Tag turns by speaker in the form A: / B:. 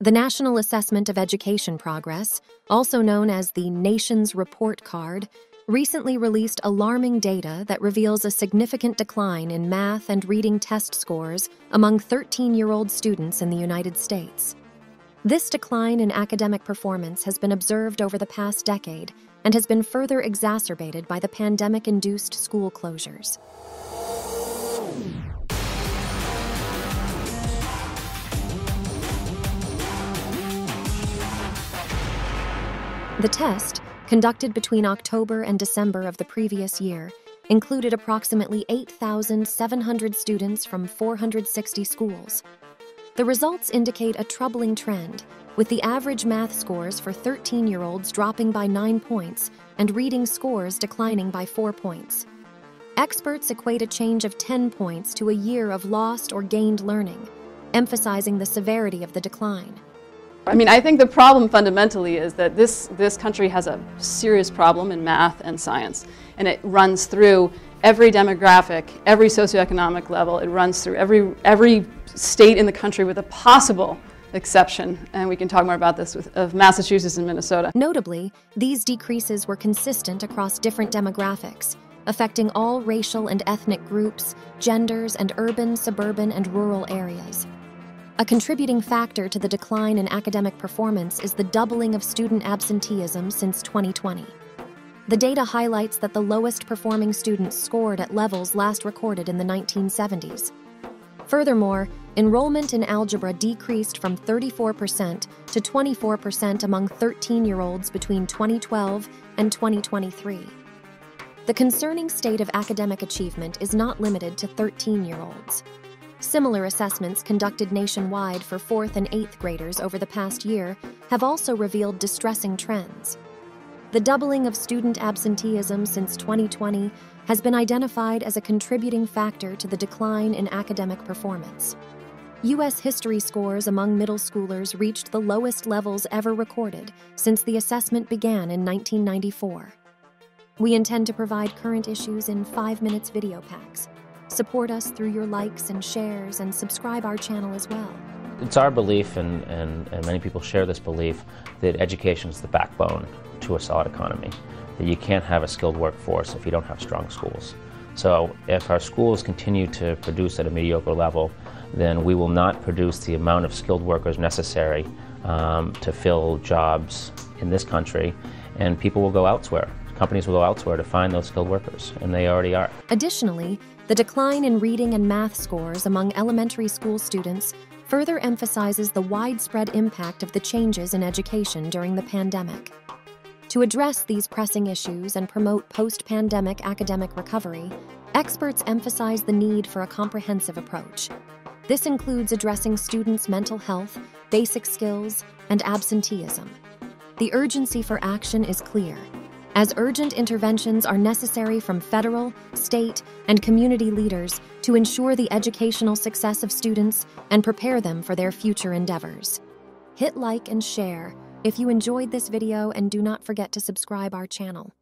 A: The National Assessment of Education Progress, also known as the Nation's Report Card, recently released alarming data that reveals a significant decline in math and reading test scores among 13 year old students in the United States. This decline in academic performance has been observed over the past decade and has been further exacerbated by the pandemic induced school closures. The test, conducted between October and December of the previous year, included approximately 8,700 students from 460 schools. The results indicate a troubling trend, with the average math scores for 13 year olds dropping by 9 points and reading scores declining by 4 points. Experts equate a change of 10 points to a year of lost or gained learning, emphasizing the severity of the decline.
B: I mean, I think the problem fundamentally is that this, this country has a serious problem in math and science, and it runs through every demographic, every socioeconomic level. It runs through every, every state in the country with a possible exception, and we can talk more about this with, of Massachusetts and Minnesota.
A: Notably, these decreases were consistent across different demographics, affecting all racial and ethnic groups, genders, and urban, suburban, and rural areas. A contributing factor to the decline in academic performance is the doubling of student absenteeism since 2020. The data highlights that the lowest performing students scored at levels last recorded in the 1970s. Furthermore, enrollment in algebra decreased from 34% to 24% among 13 year olds between 2012 and 2023. The concerning state of academic achievement is not limited to 13 year olds. Similar assessments conducted nationwide for 4th and 8th graders over the past year have also revealed distressing trends. The doubling of student absenteeism since 2020 has been identified as a contributing factor to the decline in academic performance. U.S. history scores among middle schoolers reached the lowest levels ever recorded since the assessment began in 1994. We intend to provide current issues in five minutes video packs. Support us through your likes and shares and subscribe our channel as well.
C: It's our belief, and, and, and many people share this belief, that education is the backbone to a solid economy. That you can't have a skilled workforce if you don't have strong schools. So if our schools continue to produce at a mediocre level, then we will not produce the amount of skilled workers necessary um, to fill jobs in this country, and people will go elsewhere. Companies will go elsewhere to find those skilled workers, and they already are.
A: Additionally, the decline in reading and math scores among elementary school students further emphasizes the widespread impact of the changes in education during the pandemic. To address these pressing issues and promote post pandemic academic recovery, experts emphasize the need for a comprehensive approach. This includes addressing students' mental health, basic skills, and absenteeism. The urgency for action is clear as urgent interventions are necessary from federal, state, and community leaders to ensure the educational success of students and prepare them for their future endeavors. Hit like and share if you enjoyed this video and do not forget to subscribe our channel.